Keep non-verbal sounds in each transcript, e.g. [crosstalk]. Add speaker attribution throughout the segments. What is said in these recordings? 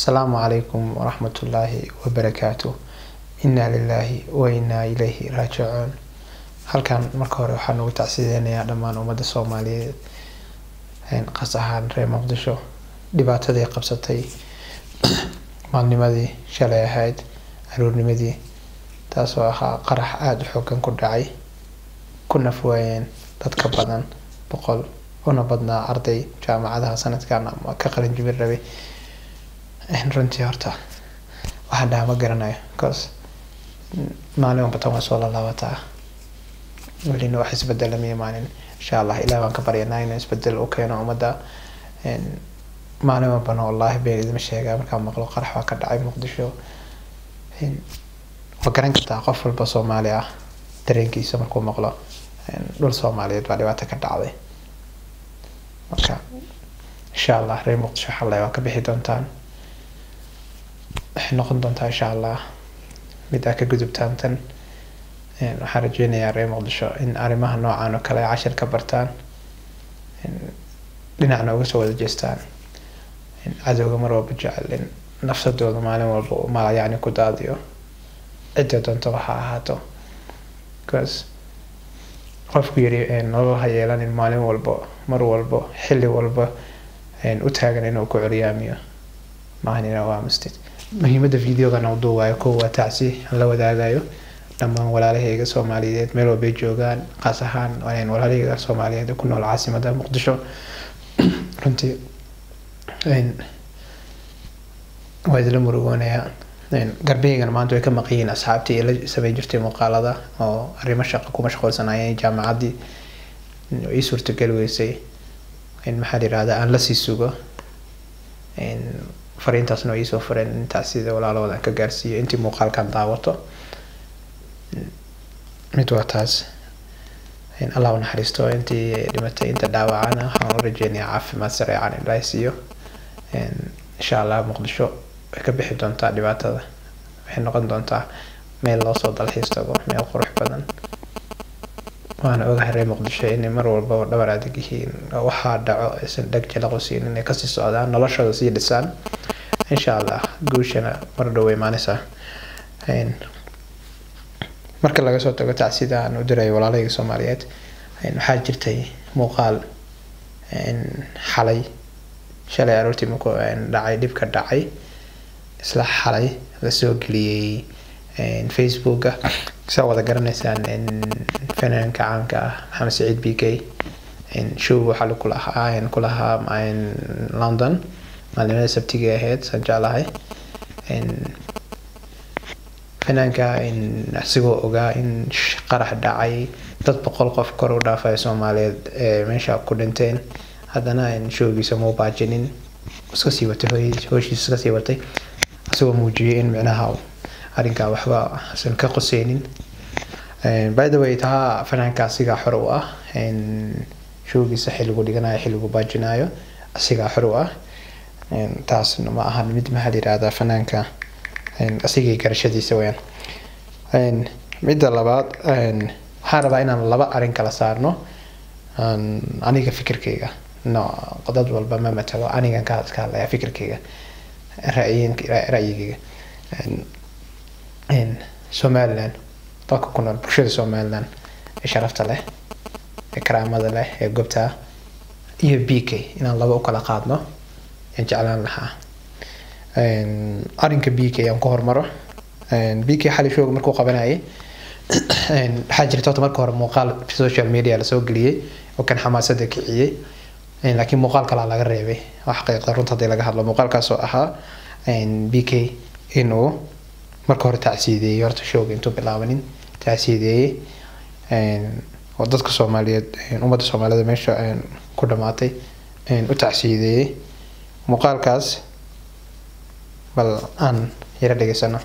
Speaker 1: asalaamu calaykum waraxmatullaahi wabarakaatu inaa lilaahi wa inaa ilayhi raajicuun halkan marka hore waxaa nagu tacsideynayaa dhammaan ummadda soomaaliyeed qas ahaan reer muqdisho dhibaatadii qabsatay [clears throat] maalnimadii shalay ahayd aroornimadii taasoo ahaa qarax aada u xoogan ku dhacay ku naf waayeen dad ka badan boqol una badnaa arday jaamacadaha sanadkan ama ka qalin jibin rabay runtii horta waxaan dhaha ma garanayo bcause maalin walba tan waa soo laalaabataa welina wax isbedela miyo maalin insha allah ilaah baan ka baryanaa inuu isbeddel u keeno ummadda maalin walbana wallaahi been idima sheegaa markaan maqlo qarax waa ka dhacay muqdisho ma garan kartaa qof walba soomaali ah dareenkiisa markuu maqlo dhul soomaaliyeed baa dhibaato ka dhacday marka insha allah reer muqdisho xalay waa ka bixi doontaan waxay noqon doontaa insha allah mid aa ka gudubtaan tan waxaan rajeynayaa reer muqdisho in arrimaha noocan oo kale cashir ka bartaan. Dhinacna uga soo wada jeestaan. Cadowga mar walba jecel in nafsadooda maalin walba ma yani ku daadiyo. Cidda doontaba ha ahaato. Bcause qofku yiri nolol ha yeelanin maalin walbo mar walbo xilli walba u taagan inuu ku celiyaamiyo maahan inaa u aamustid muhiimadda videogan u duuwaayo kow waa tacsi la wadaagayo dhammaan walaalahayga soomaaliyeed meel walbay joogaan qaas ahaan walaalahayga soomaaliyeed ku nool caasimada muqdisho runtii waa idila murugoonayaa garbahaygana maanta way ka maqan asxaabtii ila samey jirtay muuqaalada oo arrimo shaqo ku mashquulsanayeen jaamacaddii ii suurtageli weysay maxaa la yirahdaa aan la sii sugo fariintaasna waa iisoo fureen intaas sida walaalahooda aan ka gaarsiiyo intii muuqaalkan daawato mid waa taas allah u naxariisto intii dhimatay inta dhaawacana waxaan u rajeynayaa caafimaad sareecan ilaahi siiyo insha allah muqdisho way ka bixi doontaa dhibaatada waxay noqon doontaa meel loosoo dalxiis tago meel qurux badan waana ogahay reer muqdisho inay mar walbaba dhabar adag yihiin waxaa dhaco aysan dheg jalaqu siin inay ka sii socdaan noloshooda sii dhisaan insha allah guushana mar dhow way imaanaysaa marka laga soo tago tacsida aan u dirayo walaalahayga soomaaliyeed waxaa jirtay muuqaal xalay shalay aroortii markuu dhacay dhibka dhacay isla xalay la soo geliyey facebooka saa wada garanaysaan fanaanka caanka ah maxamed saciid b k show waxaa kulahaa kulahaa london maalimada sabtigii ahayd saan jeclahay fanaanka asigoo ogaa in qarax dhacay dad boqol qof kor u dhaafay soomaaliyeed ee meesha ku dhinteen haddana showgiisa mau baajinin iska sii watay hooshiisa iska sii watay isagoo muujiyay in micnaha arrinkaa waxba asan ka qoseynin by the way taa fanaanka asigaa xor u ah showgiisa xilligu dhiganayo xilligu baajinayo asigaa xor u ah taasna ma ahan mid maxaa la yirahdaa fanaanka? Asigii garashadiisa weyaan midda labaad waxaan rabaa inaan laba arrin kala saarno. Aniga fikirkayga. No dad walba ma matalo anigan ka hadlaya fikirkayga. Ra'yigayga. Somaliland. Dalka ku nool bulshada somaliland. Ee sharafta leh ee karaamada leh ee gobta iyo b k inaan laba u kala qaadno jeclaan lahaa. Arrinka b k aan ku hormaro b k xali showga markuu qabanayay [clears throat] waxaa jirta horta marka hore muuqaal social media la soo geliyey oo kan xamaasada kiciyey laakiin muuqaal kalaa laga reebay. Oo xaqiiqda runta haddii laga hadlo muuqaalkaasoo ahaa b k inuu marka hore tacsiideeyey horta showga intuu bilaabanin tacsiideeyey oo dadka soomaaliyeed ummadda soomaalida meesha ku dhamaatay u tacsiideeyey muuqaalkaas bal aan yara dhegeysano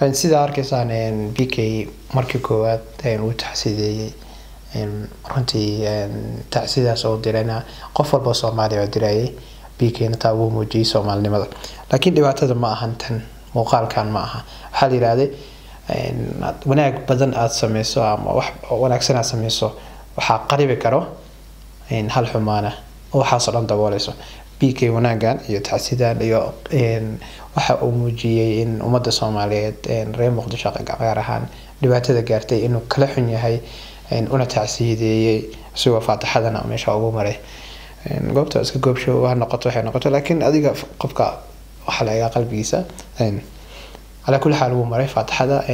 Speaker 1: sidaa arkaysaan b k markii koowaad uu taxsiideeyey runtii tacsidaas oo dirana qof walba soomaaliya oo dirayay b kna taa wuu muujiyey soomaalinimada laakiin dhibaatada ma ahan tan muuqaalkan ma aha. Waxaa la yihahday wanaag badan aada sameyso ama wax wanaagsan aad sameyso waxaa qaribi karo hal xumaana waxaasoo dhan dabooleyso b k wanaagan iyo tacsidan iyo waxa uu muujiyey in ummadda soomaaliyeed reer muqdisho gaar ahaan dhibaatada gaartay inuu kala xun yahay una tacsiideeyey isagoo faatixadana meesha ugu maray. Goobta iska goobsho ha noqoto waxay noqoto laakiin adiga qofka waxaa la egaa qalbigiisa calaa kulli xaal wuu maray faatixada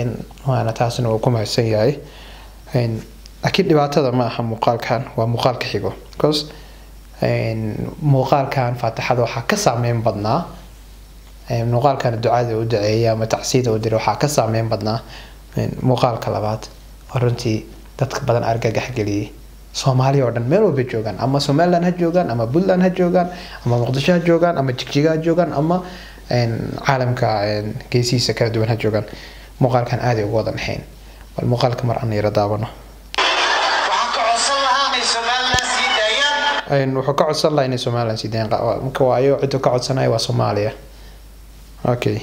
Speaker 1: waana taasna uu ku mahadsan yahay. Laakiin dhibaatada ma aha muuqaalkan waa muuqaalka xigo. Because muuqaalkan faatixada waxaa ka saameyn badnaa. Muuqaalkan ducada u duceeya ama tacsiida u diray waxaa ka saameyn badnaa. Muuqaalka labaad oo runtii dadka badan argagax geliyey soomaaliya oo dhan meel walba joogaan ama somaliland ha joogaan ama puntland ha joogaan ama muqdisho ha joogaan ama jigjiga ha joogaan ama caalamka geesihiisa kala duwan ha joogaan. Muuqaalkan aaday ugu wada naxayn bal muuqaalka mar aan yara wuxuu ka codsan lahaa inay somaliland sii daayaan marka waayo ciduu ka codsanaya waa soomaaliya. Okay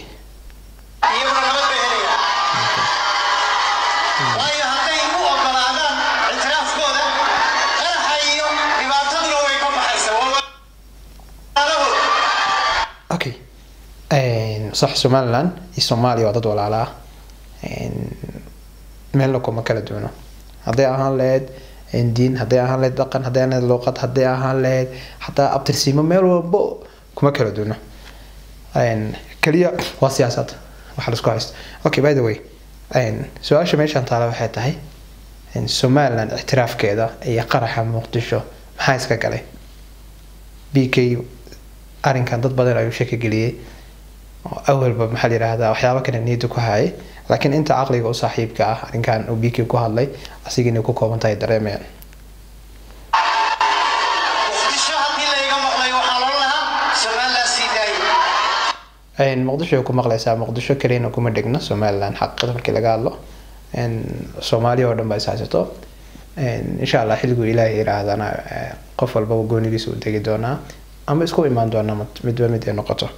Speaker 1: okay sax somaliland iyo soomaaliya waa dad walaalaa meelna kuma kala duwano. Hadday ahaan lahayd diin hadday ahaan lahayd dhaqan hadday ahaan lahayd luuqad hadday ahaan lahayd xataa abtirsiimo meel walbo kuma kala duwano keliya waa siyaasad. Waxa la isku haysto. Okay by the way su'aasha meeshaan taala waxay tahay somaliland ictiraafkeeda iyo qaraxa muqdisho maxaa iska galay? B k arrinkan dad badan ayuu shaki geliyey oo awalba maxaa la yihahdaa waxyaaba kale niyadda ku hayay laakiin inta caqliga u saaxiibka ah arrinkan uu b k ku hadlay asiga inay ku kooban tahay dareemayaan muqdisho ay ku maqleysaa muqdisho keliyana kuma dhegno somaliland xaqiiqada markii laga hadlo soomaaliya oo dhan ba is haysato insha allah xilliguu ilaahay yiraahdana qof walbaba goonigiisa u degi doonaa ama isku imaan doonaa midba mid ay noqoto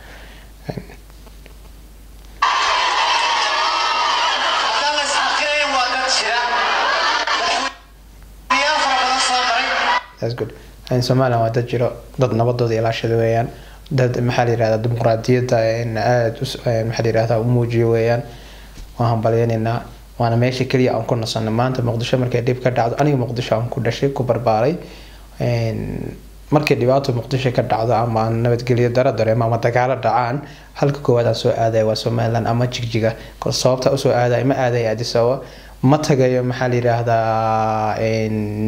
Speaker 1: somaliland waa dad jiro dad nabadooda ilaashada weeyaan dad maxaa la yirahdaa dimuqraadiyadda aada maxaa la yirahdaa u muujiyo weeyaan waan hambalyaynaynaa waana meesha keliya aan ku nasanno maanta muqdisho markay dhib ka dhacdo aniga muqdisho aan ku dhashay ku barbaaray markay dhibaato muqdisho ka dhacdo ama nabadgelyo daro dareemo ama dagaalo dhacaan halka koowaad aan soo aadaya waa somaliland ama jigjiga. Sababta u soo aadaya ma aadaya addis ababa ma tagayo maxaa la yiraahdaa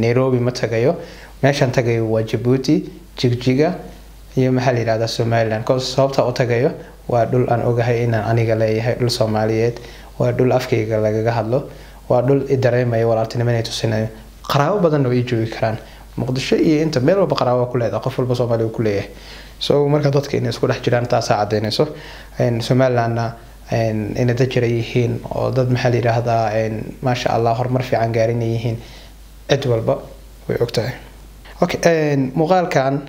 Speaker 1: nairobi ma tagayo meeshaan tagayo waa jabuuti jigjiga iyo maxaa la yirahdaa somaliland. Sababta u tagayo waa dhul aan ogahay inaan aniga leeyahay dhul soomaaliyeed. Waa dhul afkayga lagaga hadlo. Waa dhul i walaaltinimo inay tusinayo qaraabo badanna way joogi karaan. Muqdisho iyo inta meel walba qaraabo ku leedahay qof walba soomaaliya ku leeyahay. So marka dadka inay isku dhex jiraan taasaa cadeynayso somalilandna inay dad yihiin oo dad maxaa la yiraahdaa maasha allah horumar fiican gaarin ay yihiin. Cid walba way ogtahay muuqaalkan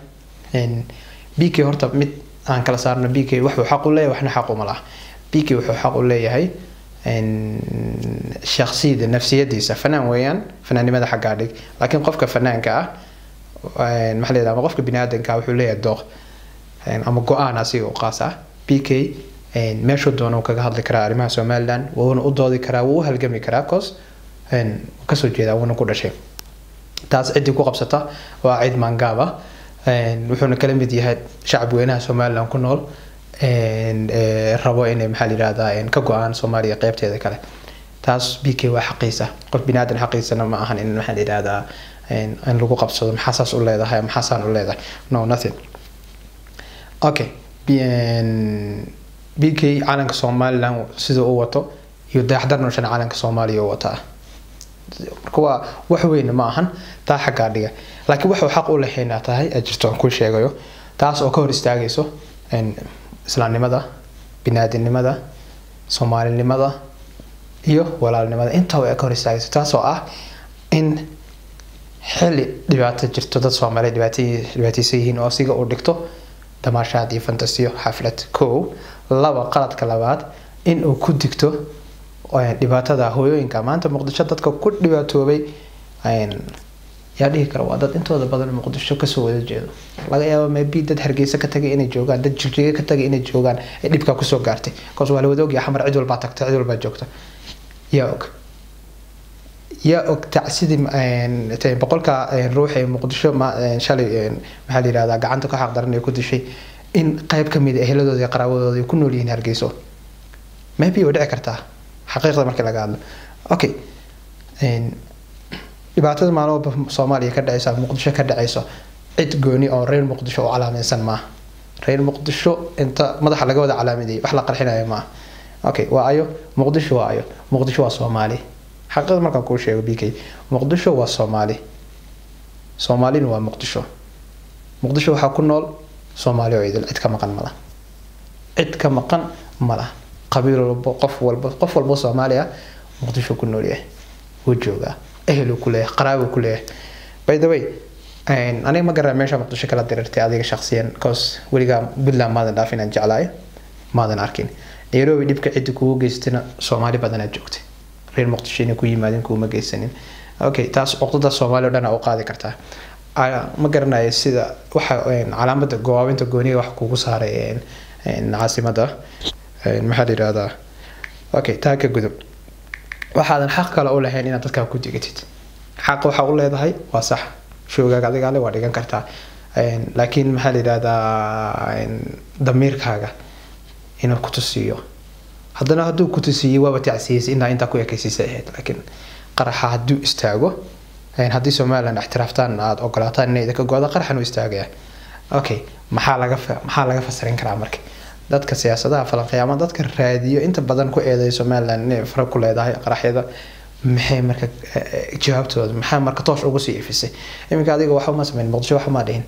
Speaker 1: b k horta mid aan kala saarno b k wuxuu xaq u leeyahay waxna xaq uma laha. B k wuxuu xaq u leeyahay shaksiyada nafsiyadiisa fanaan weeyaan fanaannimada xaggaa dhig laakiin qofka fanaanka ah maxaa la ama qofka biniaadanka wuxuu leeyahay dooq ama go'aan asiga u qaas ah b k meeshuu doona kaga hadli karaa arrimaha somaliland wuuna u doodi karaa wuu u halgami karaa cos ka soo jeedaa wuuna ku dhashay taas ciddii ku qabsata waa cid maangaab wuxuuna kala mid yahay shacab weynaha somaliland ku nool. Rabo inay maxaa la yirahdaa ka go'aan soomaaliya qeybteeda kale. Taas b k waa xaqiisa. Qof binaadan xaqiisana ma ahan in maxaa la yirahdaa in lagu qabsado. Maxaa saas u leedahay maxaa saan u leedahay? No nothing. Okay b k calanka somaliland sida u wato. Iyo dayaxdar noshan calanka soomaaliya u wataa wax weyn ma ahan taa xaggaa dhiga laakiin waxuu xaq u lahaynaa tahay jirto aan kuu sheegayo taas oo ka hor istaagayso islaamnimada binaadinimada soomaalinimada iyo walaalnimada. Intaba ka hor istaagayso taasoo ah in xili dhibaato jirto dad soomaaliya dhibaataysan yihiin oo siga uu dhigto damaashaad iyo fantasiyo xaflad. Kow laba qaladka labaad in uu ku digto dhibaatada hooyooyinka maanta muqdisho dadka ku dhibaatoobay yaa dhihi kara waa dad intooda badan muqdisho ka soo wada jeedo. Laga yaabo maybe dad hargeysa ka tagay inay joogaan dad jigjiga ka tagay inay joogaan ay dhibkaa ku soo gaartay. Bcause waa la wada xamar cid walbaa tagta cid walbaa joogta yaa og. Yaa og tacsidii boqolka ruux ee muqdisho shalay maxaa la yihahdaa gacanta ka xaqdaran ee ku dishay in qayb ka mid a eheladooda iyo qaraawadooda ku nool yihiin hargeyso. Maybe way dhici kartaa xaqiiqda markii laga hadlo. Okay. Dhibaatada maalin walba soomaaliya ka dhaceysa muqdisho ka dhaceyso cid gooni oo reer muqdisho oo calaameysan maaha. Reer muqdisho inta madaxa laga wada calaamadeeyay wax la qarxinayo maaha. Okay waa ayo. Muqdisho waa ayo. Muqdisho waa soomaali. Xaqiiqda markaan kuu sheego b k muqdisho waa soomaali. Soomaalina waa muqdisho. Muqdisho waxaa ku nool soomaali oo idil cid ka maqan mala cid ka maqan mala qabiil walbo qof walba qof walbo soomaali ah muqdisho ku nool yahay wuu joogaa ehel ku leeyahay qaraabo ku leeyahay. By the way aniga ma garaa meesha muqdisho kala dirirtay adiga shaqsiyan cause weligaa puntland maadan dhaafin aan jeclaayo maadan arkin. Nairobi dhibka cidda kugu geysatayna soomaali badanaad joogtay. Reer muqdisho inay ku yimaadeen kuuma geysanin okay taas cuqdada soomaali o dhan u qaadi kartaa. Ma garanayo sida waxa calaamada gowaabinta gooniga wax kugu saaray caasimada maxaa la yihahdaa okay taa ka gudub waxaadan xaq kale u lahayn inaad dadkaa ku digatid xaq waxaa u leedahay waa sax. Shoogaaga adiga ale waa dhigan kartaa. Laakiin maxaa la yihahdaa damiirkaaga inuu kutusiiyo haddana hadduu kutusiiyey waaba tacsiyeysay inaa intaa ku ekaysiisay ahayd. Laakiin qaraxa hadduu istaago haddii somaliland ixtiraaftaan aada ogolaataan inay idinka go-da qaraxan u istaagaya okay maxaa laga maxaa laga fasirin karaa marka dadka siyaasadaha falanqiyaama dadka raadiyo inta badan ku eedeeya somaliland inay fara ku leedahay qaraxyada maxay marka jawaabtooda maxaa marka toosh ugu sii ifisay? Iminka adiga waxa uma muqdisho waxa uma dhihin.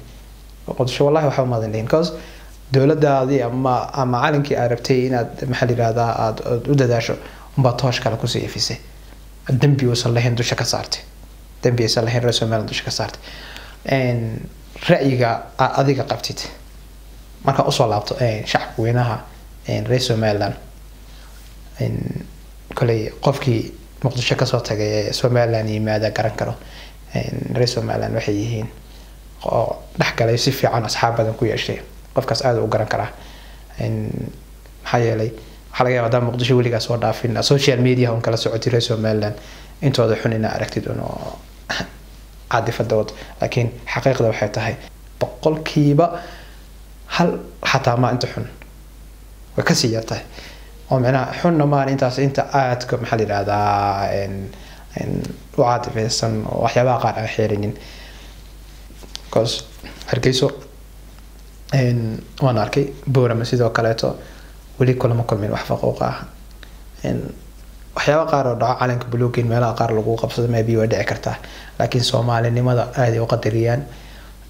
Speaker 1: Muqdisho wallahi waxa umaadan dhihin cause dowladaadii ama ama calinkii aad rabtay inaad maxaa la yihahdaa aada u dadaasho unbaa toosh kale ku sii ifisay. Dembi uusan lahayn dusha ka saartay. Dembi aysan lahayn reer somaliland dusha ka saartay. Ra'yiga aad adiga qabtid markaa u soo laabto shacabka weynaha reer somaliland. Koley qofkii muqdisho ka soo tagay ee somaliland yimaada garan karo. Reer somaliland waxay yihiin oo dhexgalay si fiican asxaab badan ku yeeshay qofkaas aada u garan karaa maxaa yeelay waxaa laga yaaba hadaa muqdisho weligaa soo dhaafin social media un kala socotay reer somaliland. Intooda xun ina aragtid un oo [laughs] caadifadood laakiin xaqiiqda waxay tahay boqolkiiba hal xataa maa inta xun. Way ka sii yartahay. Oo micnaha xunna maan intaas inta aadka maxaa la yihahdaa u caadifeysan oo waxyaabaha qaar aan xeerinin. Bcause hargeyso waan arkay boorama sidoo kaleeto weli kulama kulmin wax faquuqa ah. Waxyaaba qaar oo dhaco calanka buluugin meelaha qaar lagu qabsado maybe way dhici kartaa. Laakiin soomaalinimada aaday u qadariyaan.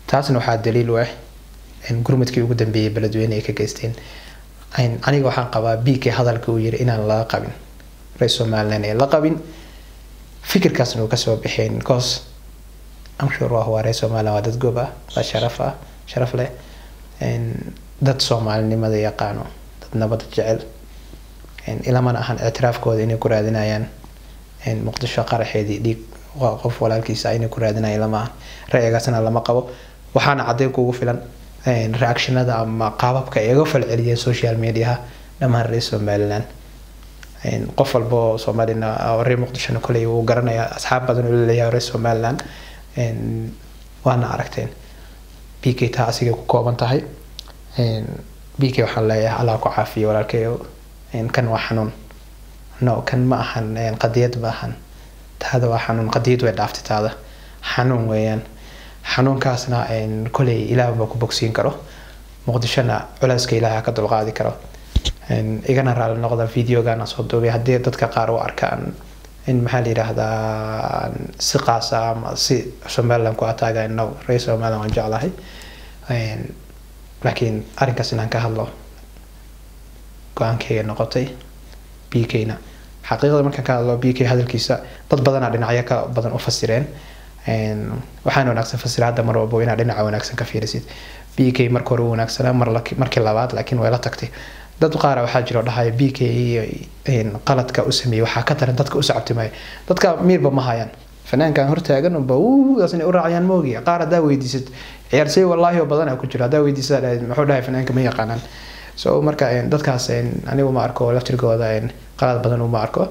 Speaker 1: Taasna waxaa daliil u ah gurmadkii ugu dambeeyay beledweyne ay ka geysteen aniga waxaan qabaa bk hadalka uu yiri inaan laga qabin. Reer somaliland ee la qabin. Fikirkaasna uu ka soo bixeen because amshur waa waa reer somaliland waa dad goob ah dad sharaf ah sharaf leh. Dad soomaalinimada yaqaano dad nabada jecel. Ilamana ahan ictiraafkooda inay ku raadinayaan. Muqdisho qaraxeedii dhiig qof walaalkiisa inay ku raadinayaan lama ahan. Ra'yigaasna lama qabo. Waxaana caddeyn kugu filan reactionada ama qaababka ay iga falceliyeen social mediaha dhammaan reer somaliland qof walba oo soomaalina reer muqdishona koley wuu garanaya asxaab badan oo la leeyahay reer somaliland waana aragteen b k taa asigay ku kooban tahay b k waxaan leeyahay allah ku caafiyo walaalkeyo kan waa xanuun no kan ma ahan qadiyad ma ahan taada waa xanuun qadiyad way dhaaftay taada xanuun weeyaan xanuunkaasna koley ilaah baa ku bogsiin karo. Muqdishona culeyska ilaaha ka dulqaadi karo. Igana raali noqda videogana soo duubay. Haddii dadka qaar u arkaan in maxaa la yidhaahdaa si qaasa ama si somaliland ku ataaga no reer somaliland waan jeclahay. Laakiin arrinkaas inaan ka hadlo go'aankayga noqotay b xaqiiqda markaan ka hadlo b k hadalkiisa dad badanaa dhinacyo ka badan u fasireen waxaana wanaagsan fasira hadda mar walbo inaad dhinaca wanaagsan ka fiirisid. B k marka hore u wanaagsanaa markii labaad laakiin way la tagtay. Dad qaara waxaa jiro dhahaya b k qaladka u sameeyey waxaa ka taran dadka u sacabtimaya dadka miirba ma hayaan. Fanaankan hortaagan unba daas inay u raacayaan moogi. Qaar haddaa weydiisad ciyaarsay wallaahi oo badan ku jiro haddaa weydiisad muxuu dhahay fanaanka ma yaqaanaan. So marka dadkaas anigu ma arko laftirkooda qalad badan uma arko.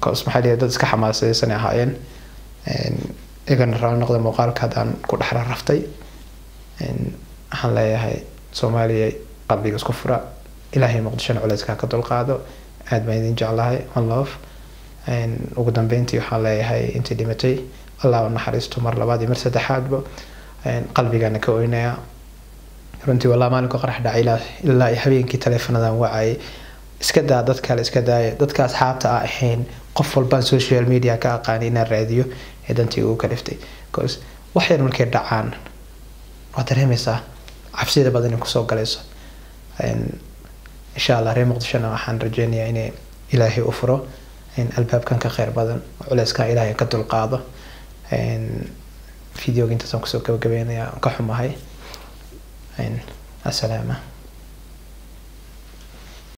Speaker 1: Maxaa dad iska xamaasadaysan ahaayeen igana raali noqda muuqaalka haddaan ku dhex raraftay waxaan leeyahay soomaaliya qalbiga isku fura. Ilaahay muqdishona culayska ka dulqaado. Aad baan idin jeclahay one love. Ugu dambeyntii waxaan leeyahay intii dhimatay allah u naxariisto mar labaad iyo mar saddexaadba. Qalbigana ka oynaya. Runtii wallah maalinka qarax dhacay ilaa habeenkii taleefonadan wacayay iska daa dad kale iska daaya dadka asxaabta a ahayn qof walbaan social media ka aqaanay inaan raadiyo ee dantii ugu kaliftay bcause wax yar markay dhacaan waad dareemaysaa cabsida badan in ku soo galayso. Insha allah reer muqdishona waxaan rajeynayaa inay ilaahay u furo albaabkan ka kheyr badan culeyskan ilaahay ka dulqaado. Videoga intaasaan ku soo gabagabeynaya ka xumahay. Asalaama